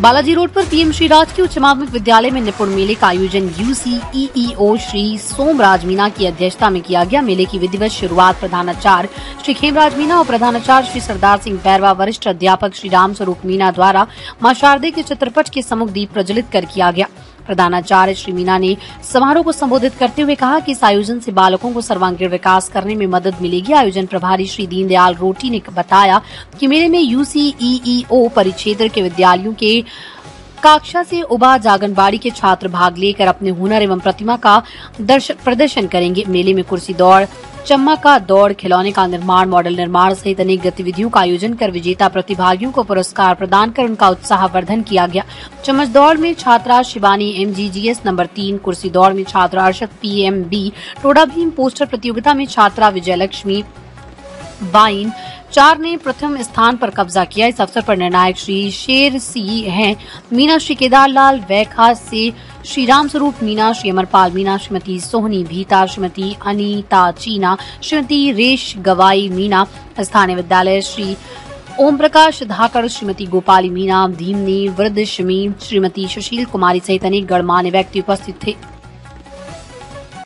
Balaji road पर PM Shri राजकीय उच्च माध्यमिक विद्यालय में निपुण मेले का आयोजन यूसीईओ श्री सोमराज मीना की अध्यक्षता में किया गया। मेले की विधिवत शुरुआत प्रधानाचार्य श्री खेमराज मीना और प्रधानाचार्य श्री सरदार सिंह बैरवा वरिष्ठ अध्यापक श्री राम स्वरूप मीना द्वारा माँ शारदे के चित्रपट के समुख दीप प्रज्वलित कर किया गया। प्रधानाचार्य श्री मीना ने समारोह को संबोधित करते हुए कहा कि इस आयोजन से बालकों को सर्वांगीण विकास करने में मदद मिलेगी। आयोजन प्रभारी श्री दीनदयाल रोटी ने बताया कि मेले में यूसीईओ परिक्षेत्र के विद्यालयों के कक्षा से उबा जागनबाड़ी के छात्र भाग लेकर अपने हुनर एवं प्रतिमा का प्रदर्शन करेंगे। मेले में कुर्सी दौड़ चम्मा का दौड़ खिलौने का निर्माण, मॉडल निर्माण सहित अनेक गतिविधियों का आयोजन कर विजेता प्रतिभागियों को पुरस्कार प्रदान कर उनका उत्साह वर्धन किया गया। चम्मच दौड़ में छात्रा शिवानी एमजीजीएस नंबर तीन, कुर्सी दौड़ में छात्रा अर्षद पीएमबी, टोडा भीम पोस्टर प्रतियोगिता में छात्रा विजय लक्ष्मी बाइन चार ने प्रथम स्थान पर कब्जा किया। इस अवसर पर निर्णायक श्री शेर सी हैं। मीना श्री केदारलाल, वैखा से श्री राम स्वरूप मीना श्री अमरपाल मीना, श्रीमती सोहनी भीता, श्रीमती अनीता चीना, श्रीमती रेश गवाई मीना, स्थानीय विद्यालय श्री ओम प्रकाश धाकर श्रीमती गोपाली मीना, धीमनी, वृद्ध श्रीमती सुशील कुमारी सहित अनेक गणमान्य व्यक्ति उपस्थित थे।